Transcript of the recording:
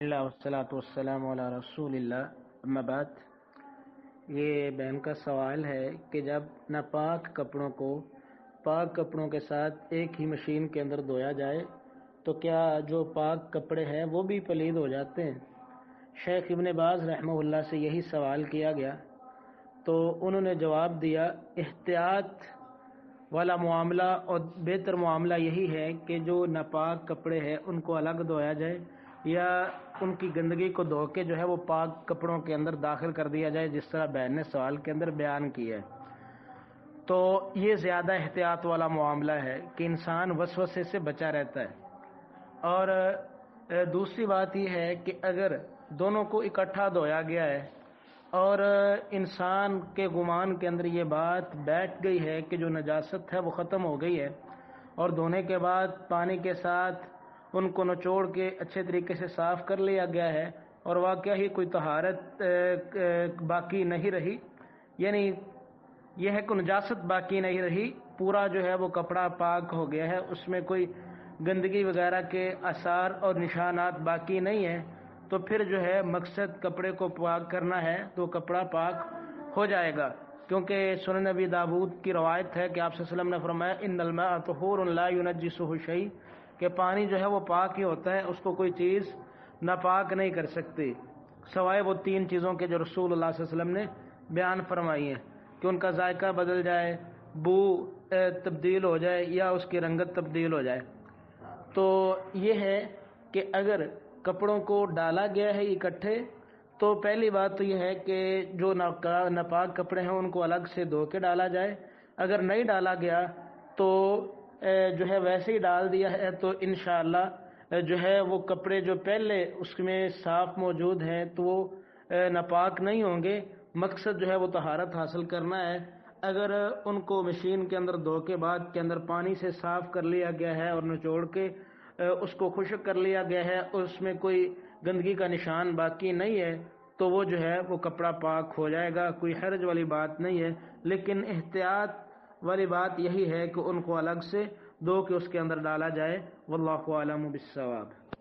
اللہ وسلاۃ والسلام علی رسول اللہ بعد، یہ بہن کا سوال ہے کہ جب ناپاک کپڑوں کو پاک کپڑوں کے ساتھ ایک ہی مشین کے اندر دھویا جائے، تو کیا جو پاک کپڑے ہیں وہ بھی پلید ہو جاتے ہیں؟ شیخ ابن باز رحمہ اللہ سے یہی سوال کیا گیا۔ تو انہوں نے جواب دیا، احتیاط والا معاملہ اور بہتر معاملہ یہی ہے کہ جو ناپاک کپڑے ہیں ان کو الگ دھویا جائے یا ان کی گندگی کو دھو کے جو ہے وہ پاک کپڑوں کے اندر داخل کر دیا جائے، جس طرح بہن نے سوال کے اندر بیان کیا ہے۔ تو یہ زیادہ احتیاط والا معاملہ ہے کہ انسان وسوسے سے بچا رہتا ہے۔ اور دوسری بات یہ ہے کہ اگر دونوں کو اکٹھا دھویا گیا ہے اور انسان کے گمان کے اندر یہ بات بیٹھ گئی ہے کہ جو نجاست ہے وہ ختم ہو گئی ہے اور دھونے کے بعد پانی کے ساتھ ان کو نچوڑ کے اچھے طریقے سے صاف کر لیا گیا ہے اور واقعہ ہی کوئی طہارت باقی نہیں رہی۔ یعنی یہ ہے کہ نجاست باقی نہیں رہی، پورا جو ہے وہ کپڑا پاک ہو گیا ہے، اس میں کوئی گندگی وغیرہ کے اثار اور نشانات باقی نہیں ہیں۔ تو پھر جو ہے مقصد کپڑے کو پاک کرنا ہے تو کپڑا پاک ہو جائے گا۔ کیونکہ سنن نبی دابود کی روایت ہے کہ آپ صلی اللہ علیہ وسلم نے فرمایا، ان نلما طہور اللہ ينجسه شيء کہ پانی جو ہے وہ پاک ہی ہوتا ہے، اس کو کوئی چیز ناپاک نہیں کر سکتی۔ سوائے وہ تین چیزوں کے جو رسول اللہ صلی اللہ علیہ وسلم نے بیان فرمائی ہیں کہ ان کا ذائقہ بدل جائے، بو تبدیل ہو جائے یا اس کی رنگت تبدیل ہو جائے۔ تو یہ ہے کہ اگر کپڑوں کو ڈالا گیا ہے اکٹھے، تو پہلی بات تو یہ ہے کہ جو ناپاک کپڑے ہیں، ان کو الگ سے دھو کے ڈالا جائے۔ اگر نہیں ڈالا گیا، تو جو ہے ویسے ہی ڈال دیا ہے، تو انشاءاللہ جو ہے وہ کپڑے جو پہلے اس میں صاف موجود ہیں، تو وہ ناپاک نہیں ہوں گے۔ مقصد جو ہے وہ طہارت حاصل کرنا ہے۔ اگر ان کو مشین کے اندر دھو کے بعد کے اندر پانی سے صاف کر لیا گیا ہے اور نچوڑ کے اس کو خشک کر لیا گیا ہے، اس میں کوئی گندگی کا نشان باقی نہیں ہے، تو وہ جو ہے وہ کپڑا پاک ہو جائے گا، کوئی حرج والی بات نہیں ہے۔ لیکن احتیاط والی بات یہی ہے کہ ان کو الگ سے دو کے اس کے اندر ڈالا جائے، واللہ عالم بالثواب